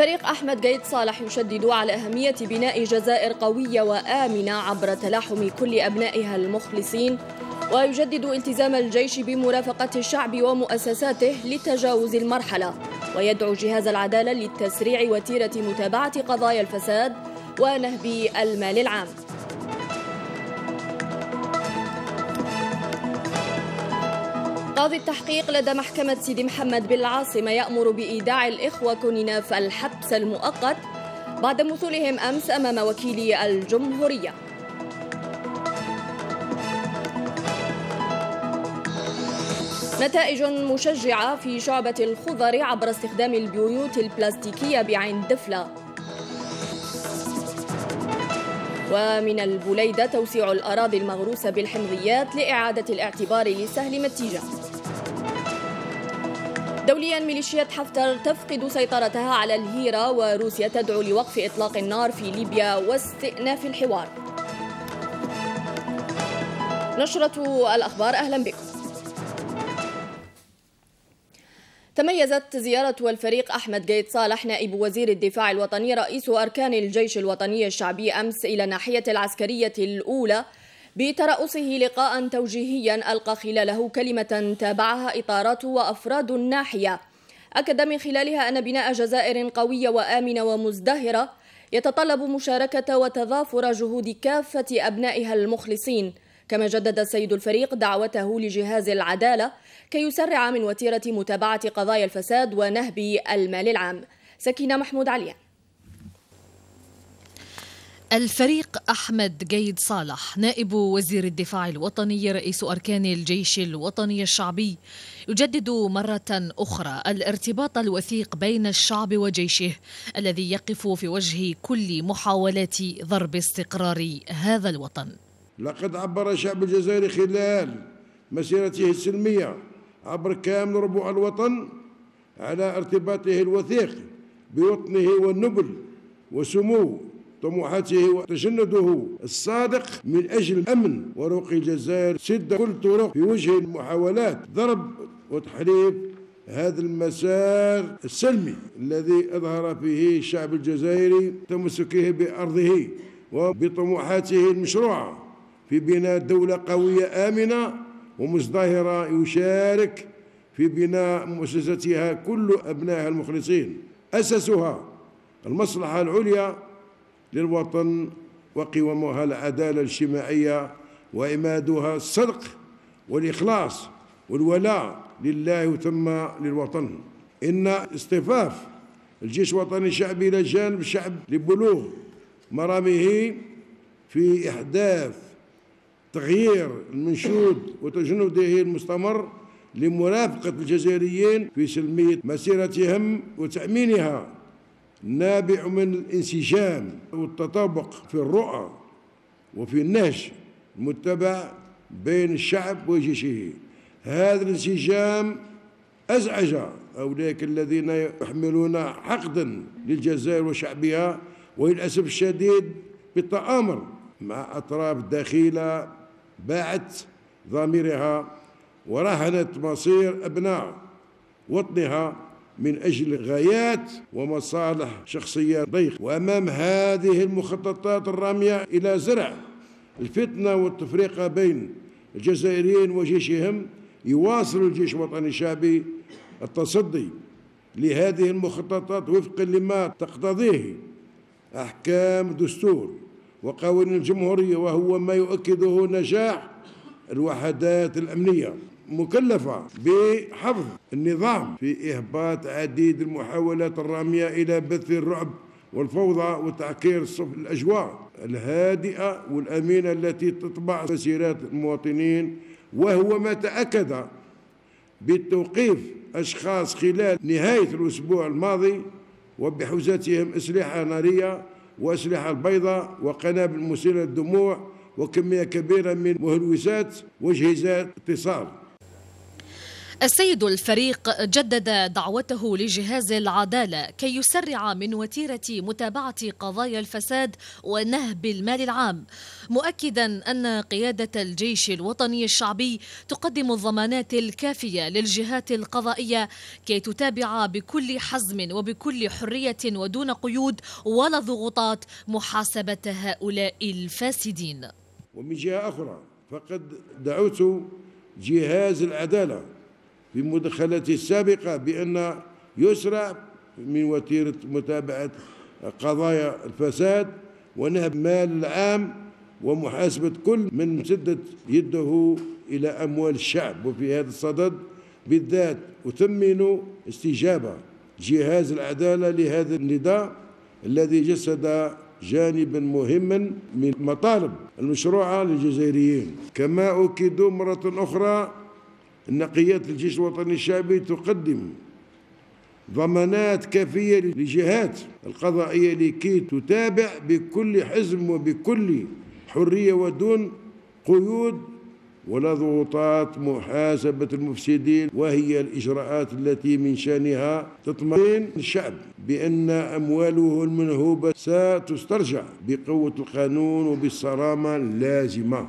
الفريق أحمد قيد صالح يشدد على أهمية بناء جزائر قوية وآمنة عبر تلاحم كل أبنائها المخلصين ويجدد التزام الجيش بمرافقة الشعب ومؤسساته لتجاوز المرحلة ويدعو جهاز العدالة للتسريع وتيرة متابعة قضايا الفساد ونهب المال العام. قاضي التحقيق لدى محكمة سيدي محمد بالعاصمة يأمر بإيداع الإخوة كونيناف الحبس المؤقت بعد مثولهم أمس أمام وكيل الجمهورية. نتائج مشجعة في شعبة الخضر عبر استخدام البيوت البلاستيكية بعين دفلة. ومن البليدة توسيع الأراضي المغروسة بالحمضيات لإعادة الاعتبار لسهل متيجة دوليا ميليشيات حفتر تفقد سيطرتها على الهيرة وروسيا تدعو لوقف إطلاق النار في ليبيا واستئناف الحوار. نشرة الأخبار أهلا بكم. تميزت زيارة الفريق أحمد جيد صالح نائب وزير الدفاع الوطني رئيس أركان الجيش الوطني الشعبي أمس إلى الناحية العسكرية الأولى. بترأسه لقاء توجيهيا ألقى خلاله كلمة تابعها إطارات وأفراد الناحية أكد من خلالها أن بناء جزائر قوية وآمنة ومزدهرة يتطلب مشاركة وتضافر جهود كافة أبنائها المخلصين. كما جدد السيد الفريق دعوته لجهاز العدالة كي يسرع من وتيرة متابعة قضايا الفساد ونهب المال العام. سكينة محمود عليان. الفريق أحمد جيد صالح نائب وزير الدفاع الوطني رئيس أركان الجيش الوطني الشعبي يجدد مرة أخرى الارتباط الوثيق بين الشعب وجيشه الذي يقف في وجه كل محاولات ضرب استقرار هذا الوطن. لقد عبر الشعب الجزائري خلال مسيرته السلمية عبر كامل ربوع الوطن على ارتباطه الوثيق بوطنه والنبل وسمو طموحاته وتجنده. الصادق من أجل الأمن ورقي الجزائر سد كل طرق في وجه المحاولات. ضرب وتحريف هذا المسار السلمي الذي أظهر فيه الشعب الجزائري تمسكه بأرضه وبطموحاته المشروعة في بناء دولة قوية آمنة ومزدهرة يشارك في بناء مؤسستها كل أبنائها المخلصين. أسسها المصلحة العليا للوطن وقوامها العدالة الاجتماعية وإمادها الصدق والإخلاص والولاء لله ثم للوطن. إن اصطفاف الجيش الوطني الشعبي إلى جانب الشعب لبلوغ مرامه في إحداث تغيير المنشود وتجنده المستمر لمرافقة الجزائريين في سلمية مسيرتهم وتأمينها. نابع من الانسجام والتطابق في الرؤى وفي النهج المتبع بين الشعب وجيشه. هذا الانسجام أزعج أولئك الذين يحملون حقدا للجزائر وشعبها وللأسف الشديد بالتآمر مع أطراف دخيلة باعت ضميرها ورهنت مصير أبناء وطنها من أجل غايات ومصالح شخصية ضيقة وأمام هذه المخططات الرامية إلى زرع الفتنة والتفرقة بين الجزائريين وجيشهم يواصل الجيش الوطني الشعبي التصدي لهذه المخططات وفقا لما تقتضيه أحكام دستور وقوانين الجمهورية وهو ما يؤكده نجاح الوحدات الأمنية. مكلفة بحفظ النظام في إهباط عديد المحاولات الرامية إلى بث الرعب والفوضى وتعكير الصف الأجواء الهادئة والأمينة التي تطبع مسيرات المواطنين وهو ما تأكد بتوقيف أشخاص خلال نهاية الأسبوع الماضي وبحوزتهم أسلحة نارية وأسلحة البيضاء وقنابل مسيلة الدموع وكمية كبيرة من مهلوسات وجهازات اتصال. السيد الفريق جدد دعوته لجهاز العدالة كي يسرع من وتيرة متابعة قضايا الفساد ونهب المال العام مؤكدا أن قيادة الجيش الوطني الشعبي تقدم الضمانات الكافية للجهات القضائية كي تتابع بكل حزم وبكل حرية ودون قيود ولا ضغوطات محاسبة هؤلاء الفاسدين. ومن جهة أخرى فقد دعوت جهاز العدالة في مدخلته السابقة بأن يسرع من وتيرة متابعة قضايا الفساد ونهب مال العام ومحاسبة كل من سدت يده إلى أموال الشعب. وفي هذا الصدد بالذات أثمن استجابة جهاز العدالة لهذا النداء الذي جسد جانبا مهما من مطالب المشروعة للجزائريين. كما أؤكد مرة أخرى أن قيادة الجيش الوطني الشعبي تقدم ضمانات كافية للجهات القضائية لكي تتابع بكل حزم وبكل حرية ودون قيود ولا ضغوطات محاسبة المفسدين وهي الإجراءات التي من شأنها تطمئن الشعب بأن أمواله المنهوبة ستسترجع بقوة القانون وبالصرامة اللازمة.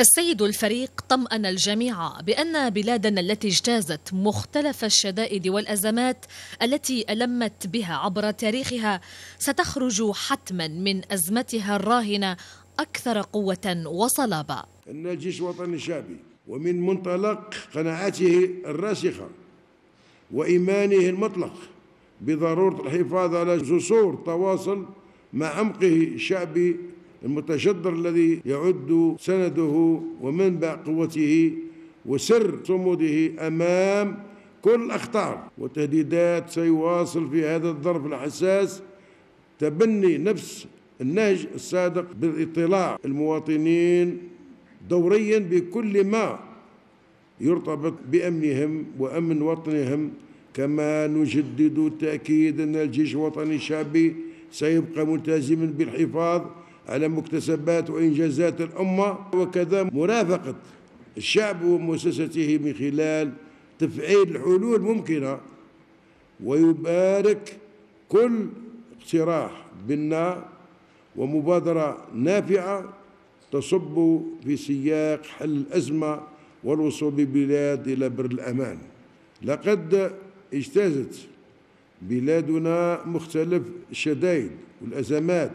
السيد الفريق طمأن الجميع بأن بلادنا التي اجتازت مختلف الشدائد والأزمات التي ألمت بها عبر تاريخها ستخرج حتما من أزمتها الراهنة أكثر قوة وصلابة. أن الجيش الوطني الشعبي ومن منطلق قناعته الراسخة وإيمانه المطلق بضرورة الحفاظ على جسور تواصل مع عمقه الشعبي المتشدر الذي يعد سنده ومنبع قوته وسر صموده أمام كل الاخطار والتهديدات سيواصل في هذا الظرف الحساس تبني نفس النهج الصادق بالاطلاع. المواطنين دوريا بكل ما يرتبط بأمنهم وأمن وطنهم كما نجدد تأكيد أن الجيش الوطني الشعبي سيبقى ملتزما بالحفاظ على مكتسبات وإنجازات الأمة وكذا مرافقة الشعب ومؤسسته من خلال تفعيل الحلول ممكنة. ويبارك كل اقتراح بنا ومبادرة نافعة تصب في سياق حل الأزمة والوصول بالبلاد إلى بر الأمان. لقد اجتازت بلادنا مختلف الشدائد والأزمات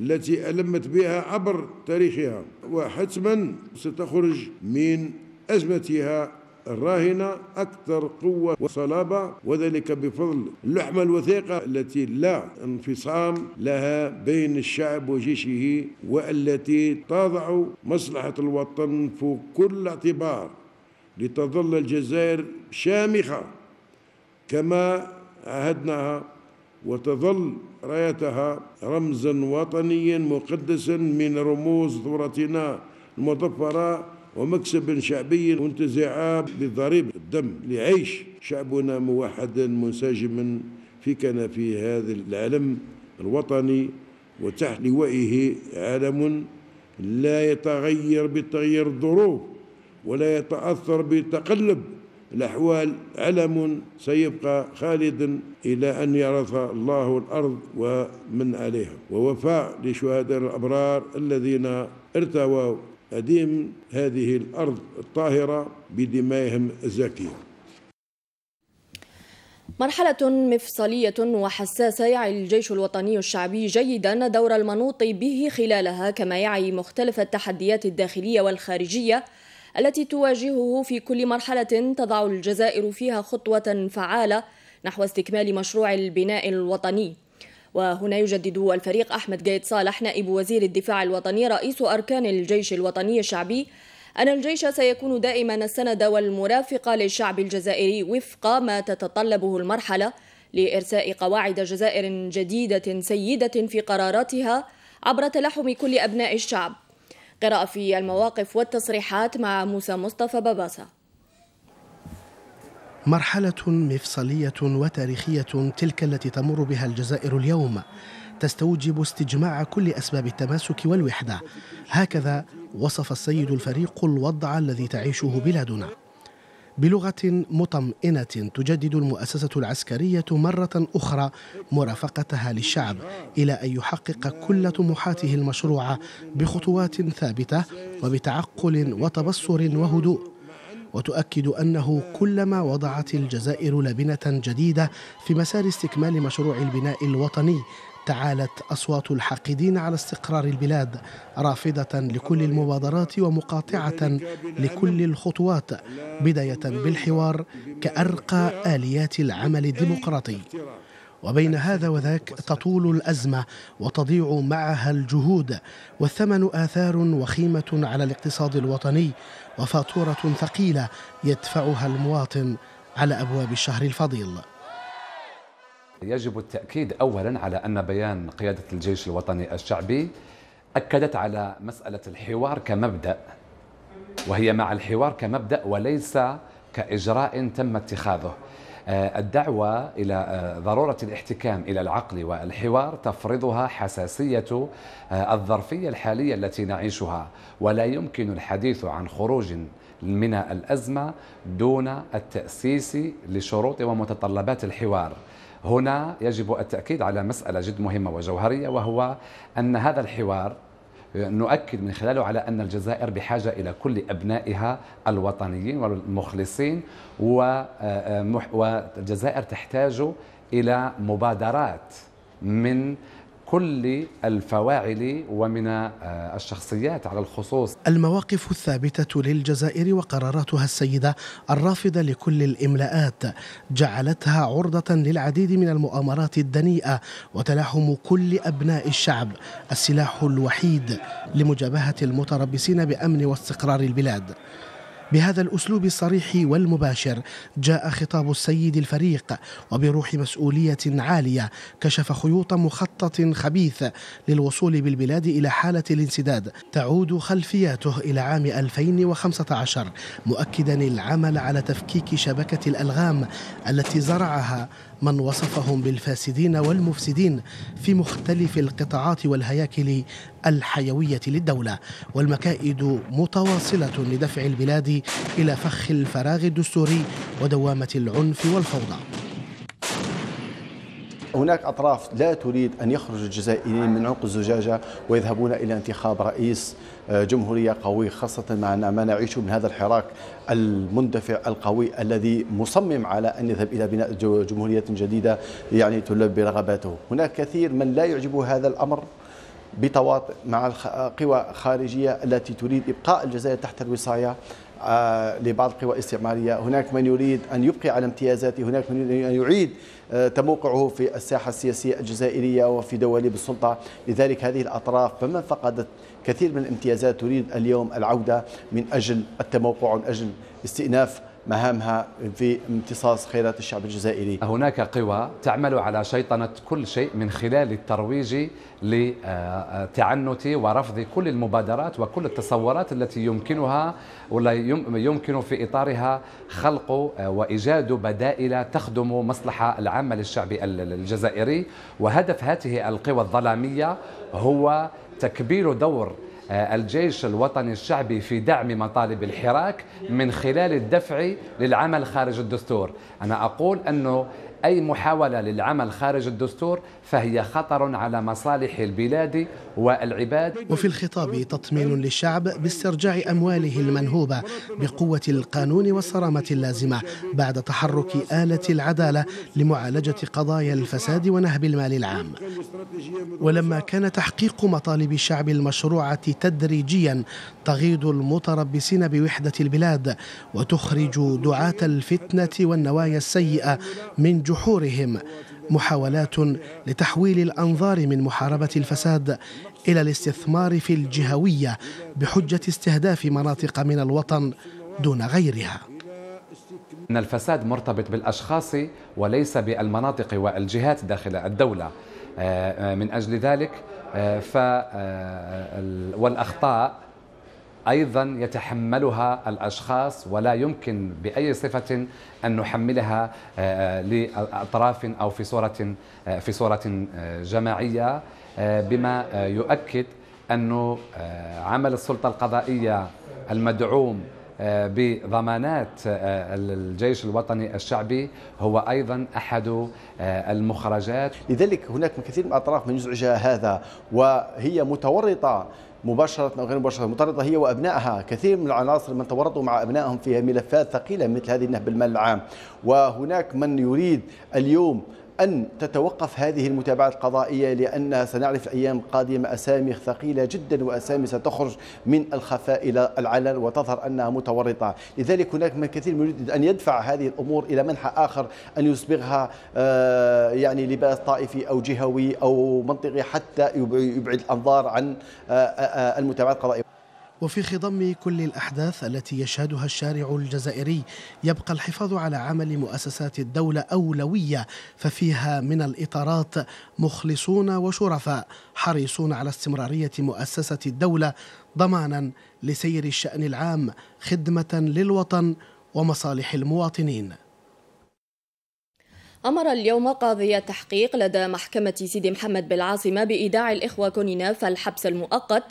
التي ألمت بها عبر تاريخها وحتما ستخرج من أزمتها الراهنة أكثر قوة وصلابة وذلك بفضل اللحمة الوثيقة التي لا انفصام لها بين الشعب وجيشه والتي تضع مصلحة الوطن فوق كل اعتبار لتظل الجزائر شامخة كما عهدناها وتظل رايتها رمزا وطنيا مقدسا من رموز ثورتنا المظفرة ومكسب شعبي منتزعا بضريب الدم لعيش شعبنا موحدا منسجما في كنف هذا العلم الوطني وتحت لوائه عالم لا يتغير بتغيير الظروف ولا يتأثر بتقلب الأحوال علم سيبقى خالدا إلى أن يرث الله الأرض ومن عليها ووفاء لشهداء الأبرار الذين ارتووا. أديم هذه الأرض الطاهرة بدمائهم الزكية. مرحلة مفصلية وحساسة يعي الجيش الوطني الشعبي جيدا دور المنوط به خلالها كما يعي مختلف التحديات الداخلية والخارجية التي تواجهه في كل مرحلة تضع الجزائر فيها خطوة فعالة نحو استكمال مشروع البناء الوطني. وهنا يجدد الفريق أحمد جيد صالح نائب وزير الدفاع الوطني رئيس أركان الجيش الوطني الشعبي. أن الجيش سيكون دائما السند والمرافق للشعب الجزائري وفق ما تتطلبه المرحلة لإرساء قواعد جزائر جديدة سيدة في قراراتها عبر تلحم كل أبناء الشعب. قراءة في المواقف والتصريحات مع موسى مصطفى باباسا مرحلة مفصلية وتاريخية تلك التي تمر بها الجزائر اليوم. تستوجب استجماع كل أسباب التماسك والوحدة. هكذا وصف السيد الفريق الوضع الذي تعيشه بلادنا. بلغة مطمئنة تجدد المؤسسة العسكرية مرة أخرى مرافقتها للشعب إلى أن يحقق كل طموحاته المشروعة بخطوات ثابتة وبتعقل وتبصر وهدوء. وتؤكد أنه كلما وضعت الجزائر لبنة جديدة في مسار استكمال مشروع البناء الوطني تعالت أصوات الحاقدين على استقرار البلاد رافضة لكل المبادرات ومقاطعة لكل الخطوات بداية بالحوار كأرقى آليات العمل الديمقراطي. وبين هذا وذاك تطول الأزمة وتضيع معها الجهود والثمن آثار وخيمة على الاقتصاد الوطني وفاتورة ثقيلة يدفعها المواطن على أبواب الشهر الفضيل. يجب التأكيد أولا على أن بيان قيادة الجيش الوطني الشعبي أكدت على مسألة الحوار كمبدأ وهي مع الحوار كمبدأ وليس كإجراء تم اتخاذه. آه، الدعوة إلى آه، ضرورة الاحتكام إلى العقل والحوار تفرضها حساسية آه، الظرفية الحالية التي نعيشها ولا يمكن الحديث عن خروج من الأزمة دون التأسيس لشروط ومتطلبات الحوار. هنا يجب التأكيد على مسألة جد مهمة وجوهرية وهو أن هذا الحوار نؤكد من خلاله على أن الجزائر بحاجة إلى كل أبنائها الوطنيين والمخلصين والجزائر تحتاج إلى مبادرات من كل الفواعل ومن آه، الشخصيات على الخصوص. المواقف الثابتة للجزائر وقراراتها السيدة الرافضة لكل الإملاءات جعلتها عرضة للعديد من المؤامرات الدنيئة وتلاحم كل أبناء الشعب. السلاح الوحيد لمجابهة المتربصين بأمن واستقرار البلاد. بهذا الأسلوب الصريح والمباشر جاء خطاب السيد الفريق وبروح مسؤولية عالية كشف خيوط مخطط خبيث للوصول بالبلاد إلى حالة الانسداد. تعود خلفياته إلى عام 2015 مؤكدا العمل على تفكيك شبكة الألغام التي زرعها من وصفهم بالفاسدين والمفسدين في مختلف القطاعات والهياكل الحيوية للدولة والمكائد متواصلة لدفع البلاد إلى فخ الفراغ الدستوري ودوامة العنف والفوضى. هناك أطراف لا تريد أن يخرج الجزائريين من عنق الزجاجة ويذهبون إلى انتخاب رئيس آه، جمهورية قوي خاصة مع ما نعيش من هذا الحراك المندفع القوي الذي مصمم على أن يذهب إلى بناء جمهورية جديدة يعني تلبي رغباته. هناك كثير من لا يعجبه هذا الأمر. بتواطئ مع قوى خارجية التي تريد إبقاء الجزائر تحت الوصاية آه، لبعض القوى الاستعمارية هناك من يريد أن يبقي على امتيازاته هناك من يريد أن يعيد آه، تموقعه في الساحة السياسية الجزائرية وفي دواليب السلطة. لذلك هذه الأطراف فمن فقدت كثير من الامتيازات تريد اليوم العودة من أجل التموقع من أجل استئناف مهامها في امتصاص خيرات الشعب الجزائري. هناك قوى تعمل على شيطنة كل شيء من خلال الترويج لتعنت ورفض كل المبادرات وكل التصورات التي يمكنها ولا يمكن في إطارها خلق وإيجاد بدائل تخدم مصلحة العامة للشعب الجزائري. وهدف هذه القوى الظلامية هو تكبير دور آه، الجيش الوطني الشعبي في دعم مطالب الحراك من خلال الدفع للعمل خارج الدستور. أنا أقول أنه أي محاولة للعمل خارج الدستور فهي خطر على مصالح البلاد والعباد. وفي الخطاب تطمين للشعب باسترجاع أمواله المنهوبة بقوة القانون والصرامة اللازمة بعد تحرك آلة العدالة لمعالجة قضايا الفساد ونهب المال العام. ولما كان تحقيق مطالب الشعب المشروعة تدريجيا تغيض المتربصين بوحدة البلاد وتخرج دعاة الفتنة والنوايا السيئة من جحورهم محاولات لتحويل الأنظار من محاربة الفساد إلى الاستثمار في الجهوية بحجة استهداف مناطق من الوطن دون غيرها. إن الفساد مرتبط بالأشخاص وليس بالمناطق والجهات داخل الدولة. آه، آه، من أجل ذلك آه، ف والأخطاء أيضا يتحملها الأشخاص ولا يمكن بأي صفة أن نحملها آه، لأطراف أو في صورة آه، في صورة آه، جماعية بما يؤكد انه عمل السلطة القضائية المدعوم بضمانات الجيش الوطني الشعبي هو أيضا أحد المخرجات. لذلك هناك كثير من الأطراف من يزعجها هذا وهي متورطة مباشرة أو غير مباشرة متورطة هي وأبنائها. كثير من العناصر من تورطوا مع أبنائهم في ملفات ثقيلة مثل هذه النهب المال العام وهناك من يريد اليوم أن تتوقف هذه المتابعة القضائية لأن سنعرف الأيام القادمة أسامي ثقيلة جدا وأسامي ستخرج من الخفاء إلى العلن وتظهر أنها متورطة. لذلك هناك من كثير يريد أن يدفع هذه الأمور إلى منحى آخر أن يصبغها آه، يعني لباس طائفي أو جهوي أو منطقي حتى يبعد الأنظار عن آه، آه، المتابعة القضائية. وفي خضم كل الأحداث التي يشهدها الشارع الجزائري يبقى الحفاظ على عمل مؤسسات الدولة أولوية ففيها من الإطارات مخلصون وشرفاء حريصون على استمرارية مؤسسة الدولة ضمانا لسير الشأن العام خدمة للوطن ومصالح المواطنين. أمر اليوم قاضي التحقيق لدى محكمة سيدي محمد بالعاصمة بإيداع الإخوة كونيناف الحبس المؤقت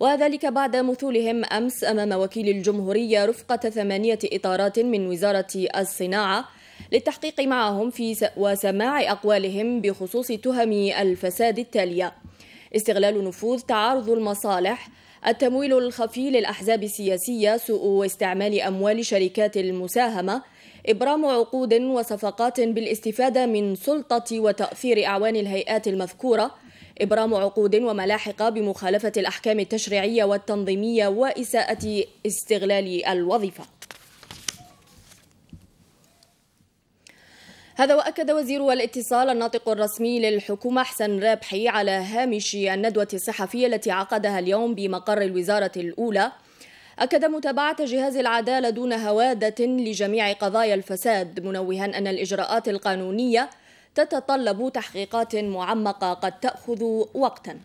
وذلك بعد مثولهم أمس أمام وكيل الجمهورية رفقة ثمانية إطارات من وزارة الصناعة للتحقيق معهم في وسماع أقوالهم بخصوص تهم الفساد التالية. استغلال نفوذ تعارض المصالح التمويل الخفي للأحزاب السياسية سوء استعمال أموال شركات المساهمة إبرام عقود وصفقات بالاستفادة من سلطة وتأثير أعوان الهيئات المذكورة إبرام عقود وملاحق بمخالفة الأحكام التشريعية والتنظيمية وإساءة استغلال الوظيفة. هذا وأكد وزير الاتصال الناطق الرسمي للحكومة حسن رابحي على هامش الندوة الصحفية التي عقدها اليوم بمقر الوزارة الأولى. أكد متابعة جهاز العدالة دون هوادة لجميع قضايا الفساد منوها أن الإجراءات القانونية تتطلب تحقيقات معمقة قد تأخذ وقتا.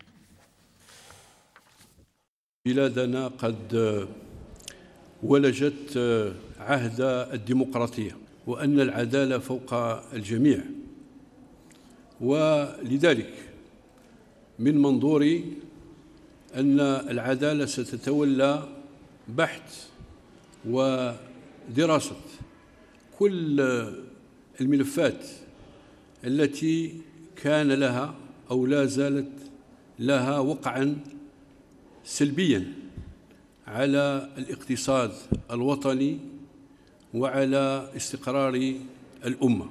بلادنا قد ولجت عهد الديمقراطية وأن العدالة فوق الجميع. ولذلك من منظوري أن العدالة ستتولى بحث ودراسة. كل الملفات التي كان لها أو لا زالت لها وقعا سلبيا على الاقتصاد الوطني وعلى استقرار الأمة.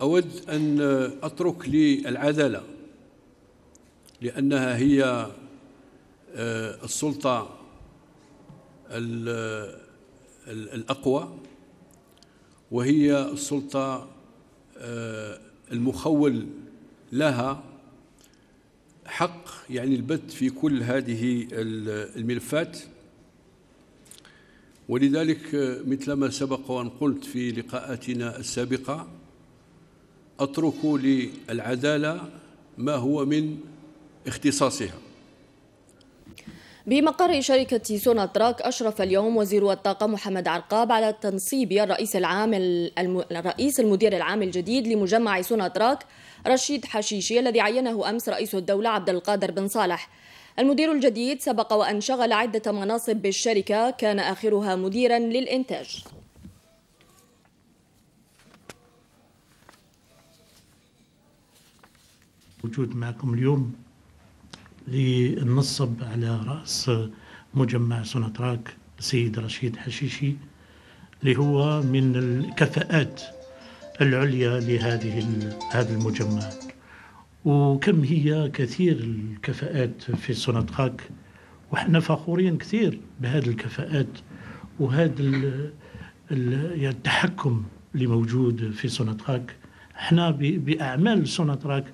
أود أن أترك للعدالة لأنها هي آه، السلطة الأقوى. وهي السلطة آه، المخول لها حق يعني البت في كل هذه الملفات. ولذلك آه، مثلما سبق وأن قلت في لقاءاتنا السابقة أترك للعدالة ما هو من اختصاصها. بمقر شركة سوناتراك أشرف اليوم وزير الطاقة محمد عرقاب على تنصيب الرئيس العام الم... الرئيس المدير العام الجديد لمجمع سوناتراك رشيد حشيشي الذي عينه أمس رئيس الدولة عبد القادر بن صالح. المدير الجديد سبق وأن شغل عدة مناصب بالشركة كان آخرها مديرا للإنتاج. وجود معكم اليوم للنصب على رأس مجمع سوناتراك السيد رشيد حشيشي اللي هو من الكفاءات العليا لهذه هذا المجمع. وكم هي كثير الكفاءات في سوناتراك وحنا فخورين كثير بهذه الكفاءات وهذا التحكم اللي موجود في سوناتراك. إحنا بأعمال سوناتراك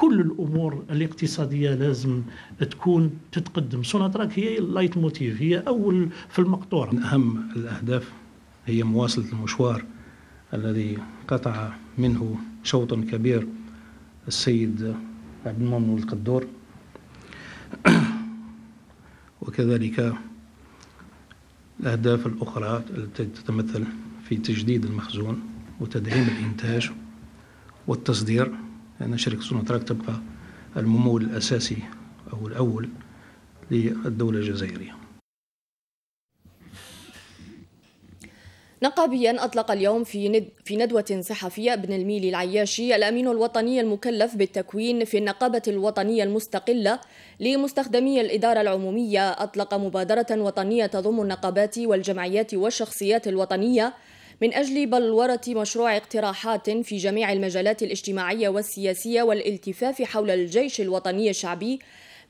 كل الأمور الاقتصادية لازم تكون تتقدم. سوناتراك هي اللايت موتيف هي أول في المقطوره من أهم الأهداف هي مواصلة المشوار الذي قطع منه شوط كبير السيد عبد المؤمن القدور. وكذلك الأهداف الأخرى التي تتمثل في تجديد المخزون وتدعيم الإنتاج والتصدير. لأن شركة صنع تراك تبقى الممول الأساسي أو الأول للدولة الجزائرية. نقابيا أطلق اليوم في, ند... في ندوة صحفية ابن الميلي العياشي الأمين الوطني المكلف بالتكوين في النقابة الوطنية المستقلة لمستخدمي الإدارة العمومية. أطلق مبادرة وطنية تضم النقابات والجمعيات والشخصيات الوطنية من أجل بلورة مشروع اقتراحات في جميع المجالات الاجتماعية والسياسية والالتفاف حول الجيش الوطني الشعبي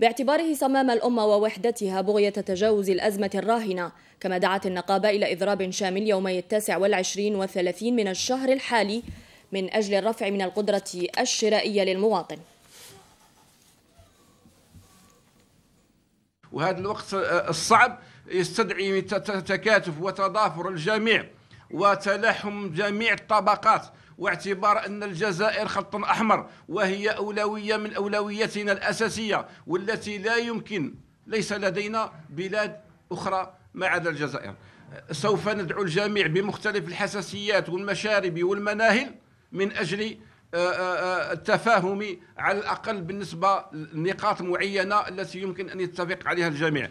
باعتباره صمام الأمة ووحدتها بغية تجاوز الأزمة الراهنة. كما دعت النقابة إلى إضراب شامل يومي التاسع والعشرين والثلاثين من الشهر الحالي من أجل الرفع من القدرة الشرائية للمواطن. وهذا الوقت الصعب يستدعي تكاتف وتضافر الجميع وتلاحم جميع الطبقات واعتبار أن الجزائر خط أحمر وهي أولوية من أولوياتنا الأساسية والتي لا يمكن ليس لدينا بلاد أخرى ما عدا الجزائر. سوف ندعو الجميع بمختلف الحساسيات والمشارب والمناهل من أجل آه، آه، آه، التفاهم على الأقل بالنسبة لنقاط معينة التي يمكن أن يتفق عليها الجميع.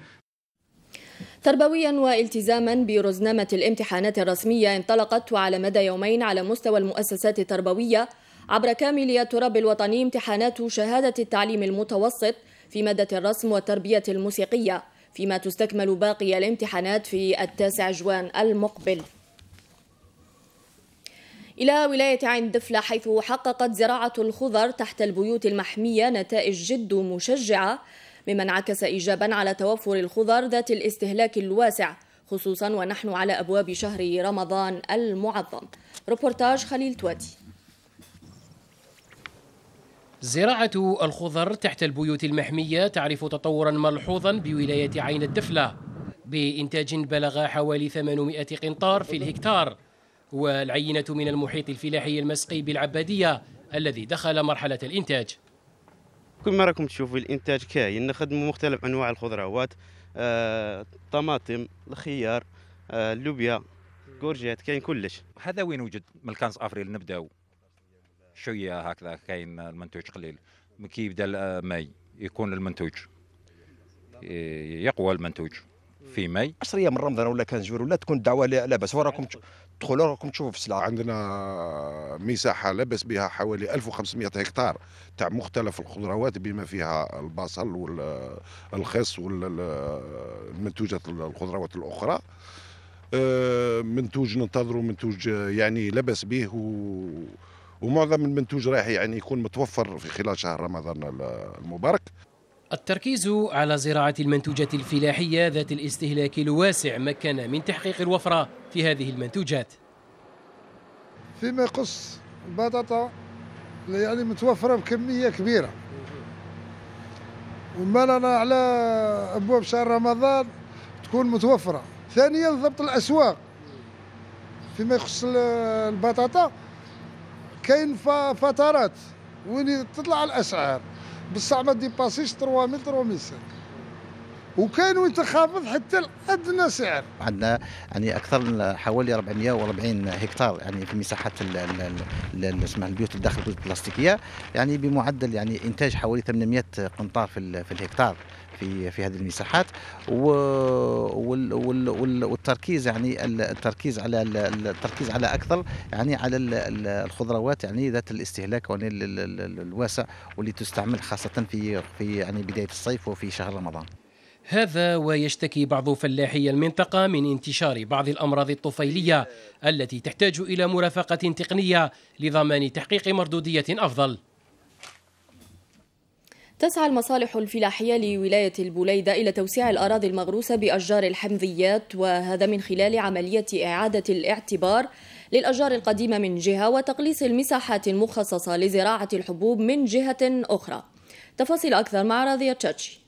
تربويا والتزاما برزنامة الامتحانات الرسمية انطلقت وعلى مدى يومين على مستوى المؤسسات التربوية عبر كامل التراب الوطني امتحانات شهادة التعليم المتوسط في مادة الرسم والتربية الموسيقية فيما تستكمل باقي الامتحانات في التاسع جوان المقبل. إلى ولاية عين دفلة حيث حققت زراعة الخضر تحت البيوت المحمية نتائج جد مشجعة مما انعكس إيجابا على توفر الخضر ذات الاستهلاك الواسع خصوصا ونحن على أبواب شهر رمضان المعظم. روبورتاج خليل تواتي. زراعة الخضر تحت البيوت المحمية تعرف تطورا ملحوظا بولاية عين الدفلة بإنتاج بلغ حوالي 800 قنطار في الهكتار. والعينة من المحيط الفلاحي المسقي بالعبادية الذي دخل مرحلة الإنتاج. كل ما راكم تشوفوا الإنتاج كاين نخدموا مختلف أنواع الخضروات آه، الطماطم الخيار آه، اللوبيا courgettes كاين كلش. هذا وين وجد؟ من ال 15 أفريل نبداو شوية هكذا كاين المنتوج قليل. كي يبدا ماي يكون المنتوج. يقوى المنتوج. في ماي. 10 أيام من رمضان ولا quinze jours ولا تكون الدعوة لاباس وراكم تدخلوا راكم تشوفوا في السلعه عندنا مساحة لبس بها حوالي 1500 هكتار تاع مختلف الخضروات بما فيها البصل والخس والمنتوجات الخضروات الأخرى. آه، منتوج ننتظروا منتوج يعني لبس به و ومعظم المنتوج راح يعني يكون متوفر في خلال شهر رمضان المبارك. التركيز على زراعة المنتوجات الفلاحية ذات الاستهلاك الواسع مكن من تحقيق الوفرة في هذه المنتوجات. فيما يخص البطاطا يعني متوفرة بكمية كبيرة. وما لنا على أبواب شهر رمضان تكون متوفرة. ثانيا ضبط الأسواق. فيما يخص البطاطا كاين فترات وين تطلع الأسعار. بصح ما ديباسيش 3000 3500 وكاين وين تنخفض حتى لأدنى سعر. عندنا يعني أكثر من حوالي 440 هكتار يعني في مساحه اسمها البيوت الداخل البلاستيكية يعني بمعدل يعني إنتاج حوالي 800 قنطار في الهكتار. في في هذه المساحات. والتركيز يعني التركيز على التركيز على أكثر يعني على الخضروات يعني ذات الاستهلاك الواسع واللي تستعمل خاصة في في يعني بداية الصيف وفي شهر رمضان. هذا ويشتكي بعض فلاحي المنطقة من انتشار بعض الأمراض الطفيلية التي تحتاج إلى مرافقة تقنية لضمان تحقيق مردودية أفضل. تسعى المصالح الفلاحية لولاية البوليدة إلى توسيع الأراضي المغروسة بأشجار الحمضيات وهذا من خلال عملية إعادة الاعتبار للأشجار القديمة من جهة وتقليص المساحات المخصصة لزراعة الحبوب من جهة أخرى. تفاصيل أكثر مع راضية تشاتشي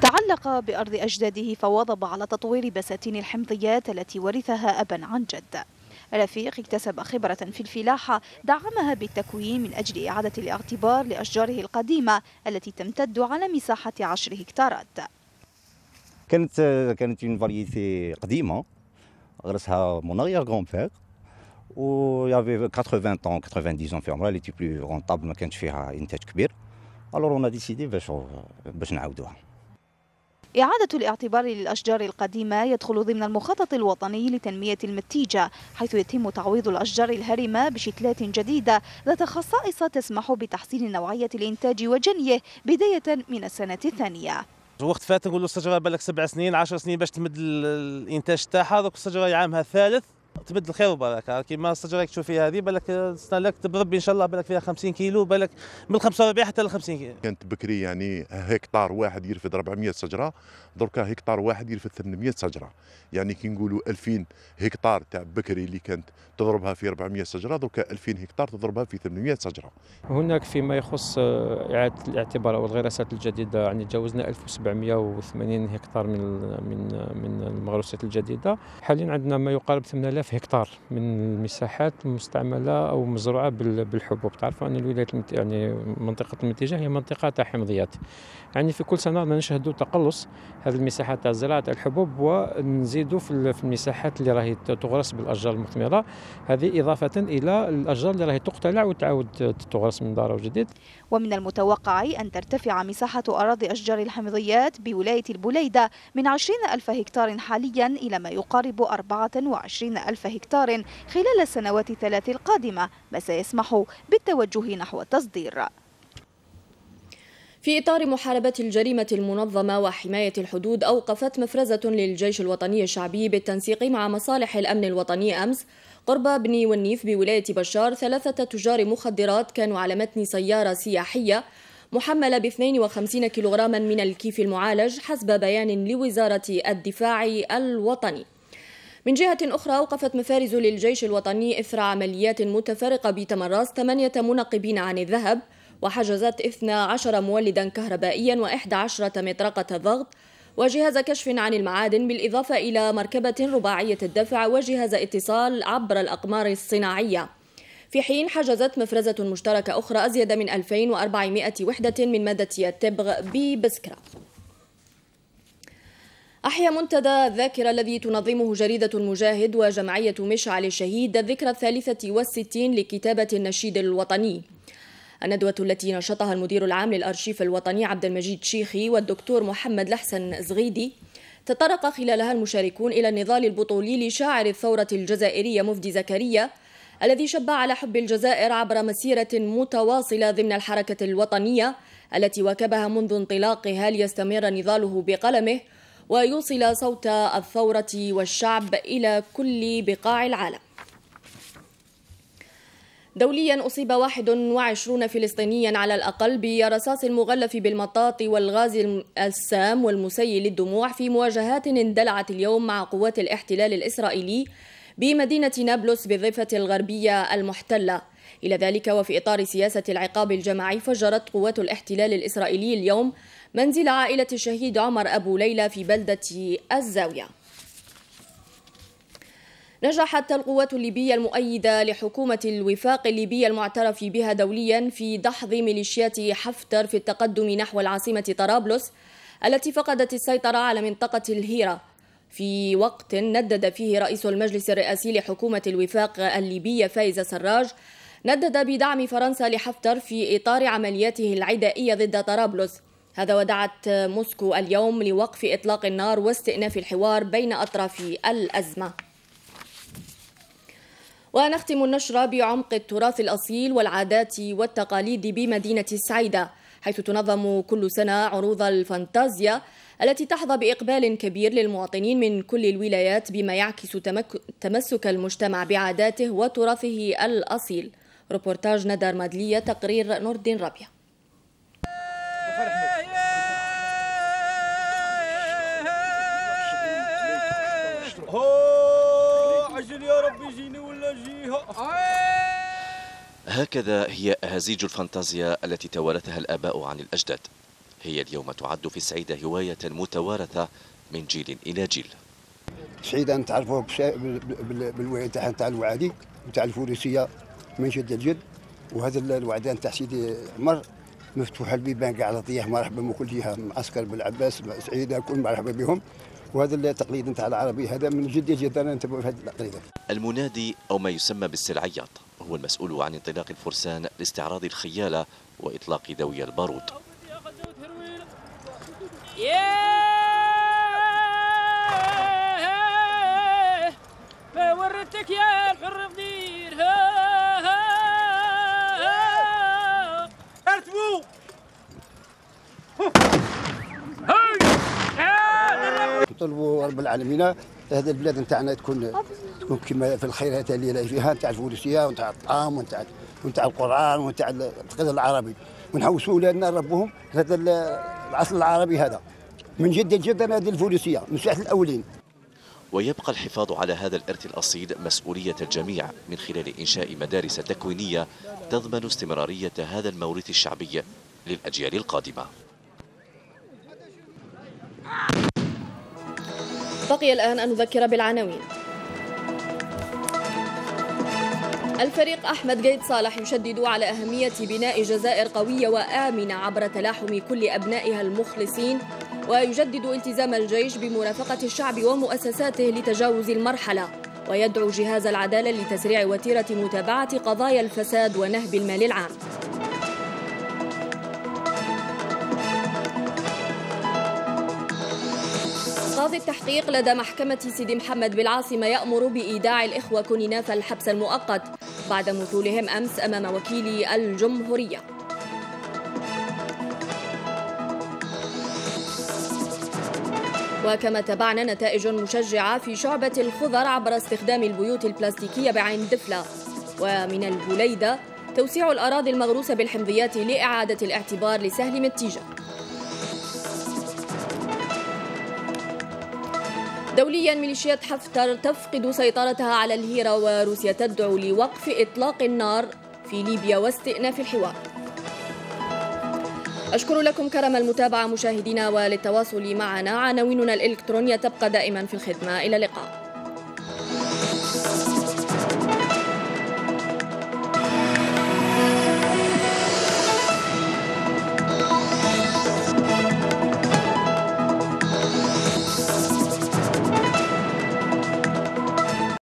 تعلق بأرض أجداده فواظب على تطوير بساتين الحمضيات التي ورثها أبا عن جد. رفيق اكتسب خبرة في الفلاحة دعمها بالتكوين من أجل إعادة الاعتبار لأشجاره القديمة التي تمتد على مساحة عشر هكتارات. كانت كانت une variété قديمة غرسها mon arrière-grand-père و y avait 80 ans 90 ans في عمرها elle était plus rentable ما كانش فيها انتاج كبير. Alors on a décidé باش باش نعاودوها. إعادة الاعتبار للأشجار القديمة يدخل ضمن المخطط الوطني لتنمية المتيجة حيث يتم تعويض الأشجار الهرمة بشتلات جديدة ذات خصائص تسمح بتحسين نوعية الإنتاج وجنيه بداية من السنة الثانية. وقت فات نقولوا الشجرة بالك سبع سنين عشر سنين باش تمد الإنتاج تاعها دوك الشجرة عامها الثالث. تبدل الخير وبركة. كيما الشجره تشوفي هذه بالك السنة لك بربي إن شاء الله بالك فيها 50 كيلو بالك من 45 حتى ل 50 كيلو. كانت بكري يعني هكتار واحد يرفد 400 شجره دركا هكتار واحد يرفد 800 شجره يعني كي نقولوا 2000 هكتار تاع بكري اللي كانت تضربها في 400 شجره دركا 2000 هكتار تضربها في 800 شجره هناك فيما يخص آه، إعادة الاعتبار أو الغراسات الجديدة يعني تجاوزنا 1780 هكتار من من من المغروسات الجديدة. حاليا عندنا ما يقارب 8000 هكتار من المساحات مستعملة أو مزروعة بالحبوب. تعرفوا أن الولايات يعني منطقة المنتجه هي منطقة تاع حمضيات يعني في كل سنة نشهد تقلص هذه المساحات تاع زراعة الحبوب ونزيدوا في المساحات اللي راهي تغرس بالأشجار المثمره هذه إضافة إلى الأشجار اللي راهي تقتلع وتعاود تغرس من دار جديد ومن المتوقع أن ترتفع مساحة أراضي أشجار الحمضيات بولاية البليدة من 20 ألف هكتار حاليا إلى ما يقارب 24 ألف هكتار خلال السنوات الثلاث القادمة ما سيسمح بالتوجه نحو التصدير. في إطار محاربة الجريمة المنظمة وحماية الحدود أوقفت مفرزة للجيش الوطني الشعبي بالتنسيق مع مصالح الأمن الوطني أمس قرب بني ونيف بولاية بشار ثلاثة تجار مخدرات كانوا على متن سيارة سياحية محملة ب 52 كيلوغراما من الكيف المعالج حسب بيان لوزارة الدفاع الوطني. من جهة أخرى أوقفت مفارز للجيش الوطني إثر عمليات متفرقة بتمراس ثمانية منقبين عن الذهب وحجزت 12 مولدا كهربائيا و11 مطرقة ضغط وجهاز كشف عن المعادن بالإضافة إلى مركبة رباعية الدفع وجهاز اتصال عبر الأقمار الصناعية. في حين حجزت مفرزة مشتركة أخرى أزيد من 2400 وحدة من مادة التبغ ببسكرة. أحيا منتدى الذاكرة الذي تنظمه جريدة المجاهد وجمعية مشعل الشهيد الذكرى الثالثة والستين لكتابة النشيد الوطني. الندوة التي نشطها المدير العام للأرشيف الوطني عبد المجيد شيخي والدكتور محمد لحسن زغيدي. تطرق خلالها المشاركون إلى النضال البطولي لشاعر الثورة الجزائرية مفدي زكريا الذي شب على حب الجزائر عبر مسيرة متواصلة ضمن الحركة الوطنية التي واكبها منذ انطلاقها ليستمر نضاله بقلمه ويوصل صوت الثورة والشعب إلى كل بقاع العالم. دوليا أصيب 21 فلسطينيا على الأقل برصاص المغلف بالمطاط والغاز السام والمسيل للدموع في مواجهات اندلعت اليوم مع قوات الاحتلال الإسرائيلي بمدينة نابلس بالضفة الغربية المحتلة. إلى ذلك وفي إطار سياسة العقاب الجماعي فجرت قوات الاحتلال الإسرائيلي اليوم منزل عائلة الشهيد عمر أبو ليلى في بلدة الزاوية. نجحت القوات الليبية المؤيدة لحكومة الوفاق الليبية المعترف بها دوليا في دحض ميليشيات حفتر في التقدم نحو العاصمة طرابلس التي فقدت السيطرة على منطقة الهيرة. في وقت ندد فيه رئيس المجلس الرئاسي لحكومة الوفاق الليبية فايز سراج ندد بدعم فرنسا لحفتر في إطار عملياته العدائية ضد طرابلس. هذا ودعت موسكو اليوم لوقف إطلاق النار واستئناف الحوار بين أطراف الأزمة. ونختم النشرة بعمق التراث الأصيل والعادات والتقاليد بمدينة السعيدة حيث تنظم كل سنة عروض الفانتازيا التي تحظى بإقبال كبير للمواطنين من كل الولايات بما يعكس تمسك المجتمع بعاداته وتراثه الأصيل روبورتاج ندر مادلية تقرير نور الدين رابية عجل يا رب يجيني ولا جيها؟ هكذا هي أهازيج الفانتازيا التي توارثها الآباء عن الأجداد. هي اليوم تعد في سعيدة هواية متوارثة من جيل إلى جيل. سعيدة نتعرفوا بالوعي تاع تاع الوعدي تاع الفروسية من جد الجد. وهذا الوعدان تاع سيدي عمر مفتوح البيبان كاع على طيح مرحبا من كل جهه معسكر بالعباس سعيدة كل مرحبا بهم. وهذا التقليد نتاع العربي. هذا من جد جدا نتبعوا في هذه التقليد المنادي أو ما يسمى بالسلعياط هو المسؤول عن انطلاق الفرسان لاستعراض الخيالة وإطلاق ذوي البارود. يا الحر بدير ارتبوا هاي نطلبوا رب العالمين. هذا البلاد نتاعنا تكون تكون كما في الخيرات اللي فيها نتاع الفروسيه ونتاع الطعام ونتاع ونتاع القرآن ونتاع القدر العربي. ونحوسوا اولادنا ربهم هذا العصر العربي هذا. من جد جدا هذه الفروسيه من ساعه الأولين. ويبقى الحفاظ على هذا الإرث الأصيل مسؤولية الجميع من خلال إنشاء مدارس تكوينية تضمن استمرارية هذا المورث الشعبي للأجيال القادمة. بقي الآن أن نذكر بالعناوين. الفريق أحمد قيد صالح يشدد على أهمية بناء جزائر قوية وآمنة عبر تلاحم كل أبنائها المخلصين ويجدد التزام الجيش بمرافقة الشعب ومؤسساته لتجاوز المرحلة ويدعو جهاز العدالة لتسريع وتيرة متابعة قضايا الفساد ونهب المال العام. قاضي التحقيق لدى محكمة سيدي محمد بالعاصمة يأمر بإيداع الإخوة كونيناف الحبس المؤقت بعد مثولهم أمس أمام وكيل الجمهورية. وكما تابعنا نتائج مشجعة في شعبة الخضر عبر استخدام البيوت البلاستيكية بعين دفلة. ومن البليدة توسيع الأراضي المغروسة بالحمضيات لإعادة الاعتبار لسهل متيجة. دوليا ميليشيات حفتر تفقد سيطرتها على الهيرة وروسيا تدعو لوقف إطلاق النار في ليبيا واستئناف الحوار. أشكر لكم كرم المتابعة مشاهدينا وللتواصل معنا. عناويننا الإلكترونية تبقى دائما في الخدمة. إلى اللقاء.